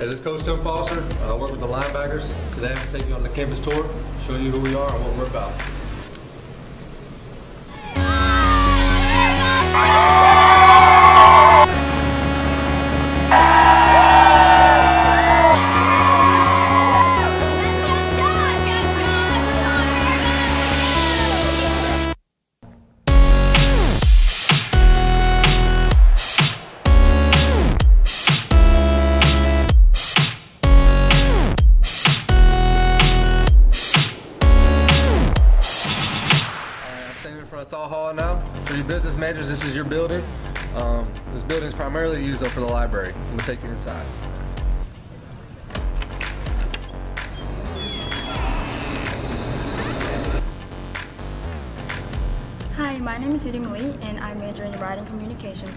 Hey, this is Coach Tim Foster. Uh, I work with the linebackers. Today I'm going to take you on the campus tour, show you who we are and what we're about. Business majors, this is your building. Um, this building is primarily used though for the library. I'm gonna take you inside. Hi, my name is Yuri Lee and I major in writing communications.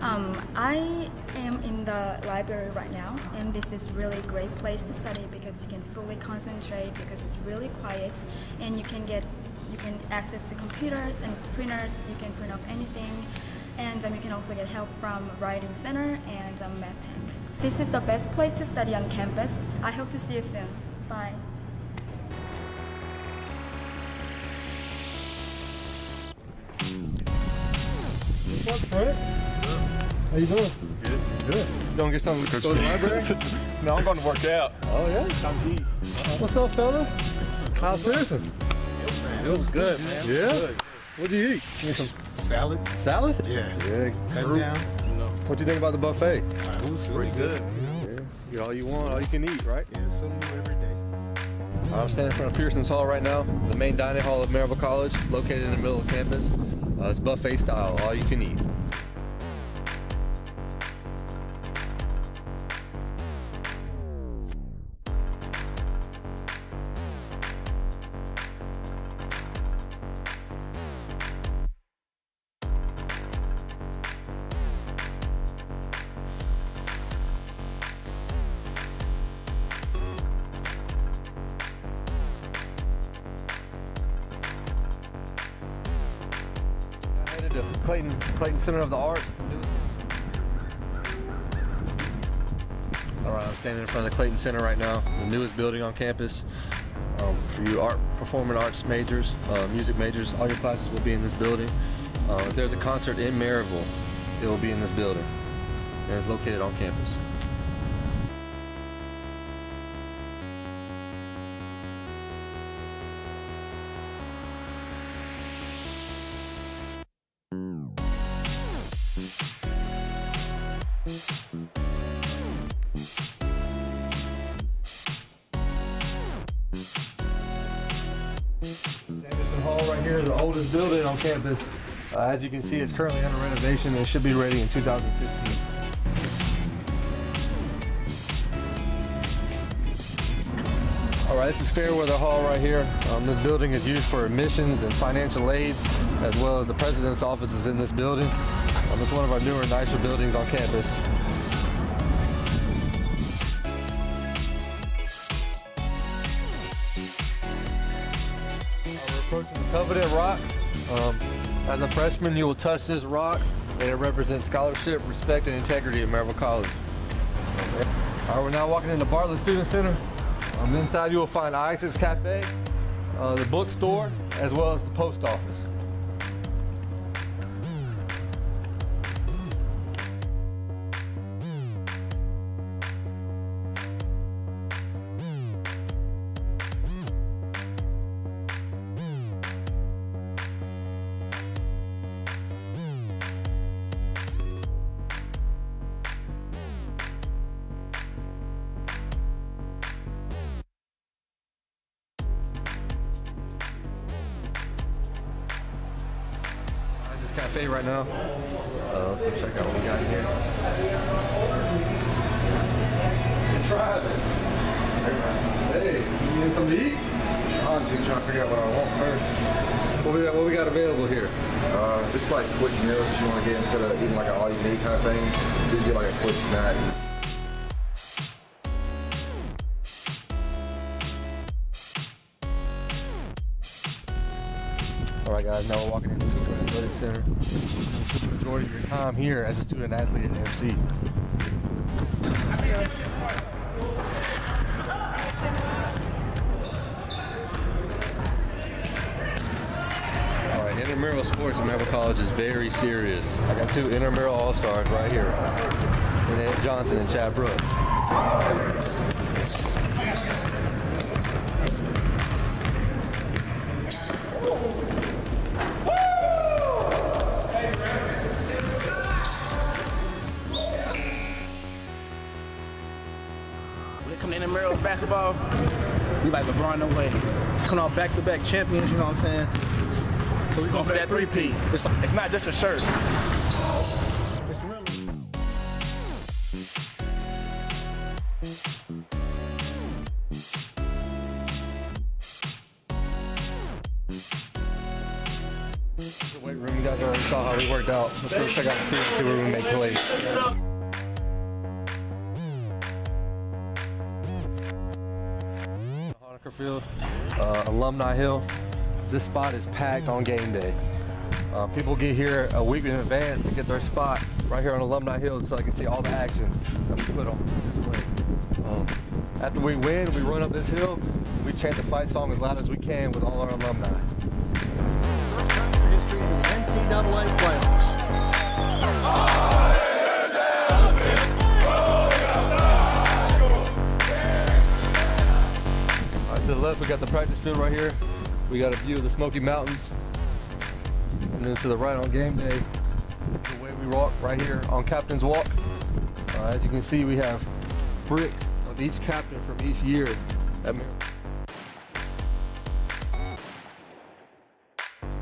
Um, I am in the library right now and this is really great place to study because you can fully concentrate because it's really quiet and you can get you can access to computers and printers, you can print off anything and um, you can also get help from Writing Center and um, MedTech. This is the best place to study on campus. I hope to see you soon. Bye. What's up, Fred? How you doing? Good. Good. You gonna get something to go to the library? no, I'm going to work out. Oh yeah. Time to eat. What's up, fella? How's Pearson? It was good, man. Yeah? Good. What'd you eat? You need some Salad. salad? Yeah. Yeah. Cut fruit. down. You know, What do you think about the buffet? it was pretty good. Yeah. Get all you want, all you can eat, right? Yeah, something new every day. I'm standing in front of Pearsons Hall right now, the main dining hall of Maryville College, located in the middle of campus. Uh, it's buffet style, all you can eat. Clayton, Clayton Center of the Arts. All right, I'm standing in front of the Clayton Center right now, the newest building on campus. Um, for you art, performing arts majors, uh, music majors, all your classes will be in this building. Uh, if there's a concert in Maryville, it will be in this building, and it's located on campus. Anderson Hall right here is the oldest building on campus. Uh, as you can see, it's currently under renovation and should be ready in 2015. All right, this is Fayerweather Hall right here. Um, this building is used for admissions and financial aid, as well as the president's office is in this building. It's one of our newer, nicer buildings on campus. Uh, we're approaching the Covenant Rock. Um, as a freshman, you will touch this rock, and it represents scholarship, respect, and integrity at Maryville College. All right, we're now walking into Bartlett Student Center. Um, inside, you will find Isaac's Cafe, uh, the bookstore, as well as the post office. Cafe right now. Uh, let's go check out what we got here. Travis. Hey, you need something to eat? I'm just trying to figure out what I want first. What we got, what we got available here? Uh, just like quick meals that you want to get instead of eating like an all-you-can-eat kind of thing. Just get like a quick snack. All right, guys, now we're walking into Cooper Athletic Center. Spend the majority of your time here as a student athlete at MC. All right, intramural sports in Memphis College is very serious. I got two intramural all-stars right here. Johnson and Chad Brooks. We like LeBron no way. Coming off back-to-back champions, you know what I'm saying? So we going for that three-peat. It's, it's not just a shirt. It's really. The weight room, you guys already saw how we worked out. Let's go check out the field and see where we make plays. Field, uh, Alumni Hill. This spot is packed on game day. Uh, people get here a week in advance to get their spot right here on Alumni Hill so they can see all the action that we put on display. Um, after we win, we run up this hill, we chant the fight song as loud as we can with all our alumni. NCAA playoffs. Left, we got the practice field right here. We got a view of the Smoky Mountains. And then to the right on game day, the way we walk right here on Captain's Walk. Uh, as you can see, we have bricks of each captain from each year at Mar-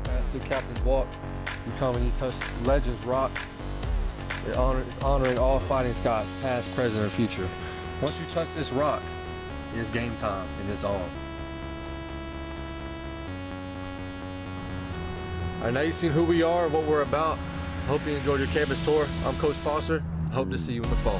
Pass through Captain's Walk. You come and you touch Legends Rock. It honor, it's honoring all fighting Scots, past, present, and future. Once you touch this rock, it's game time and it's on. All right, now you've seen who we are, and what we're about. Hope you enjoyed your campus tour. I'm Coach Foster. Hope to see you in the fall.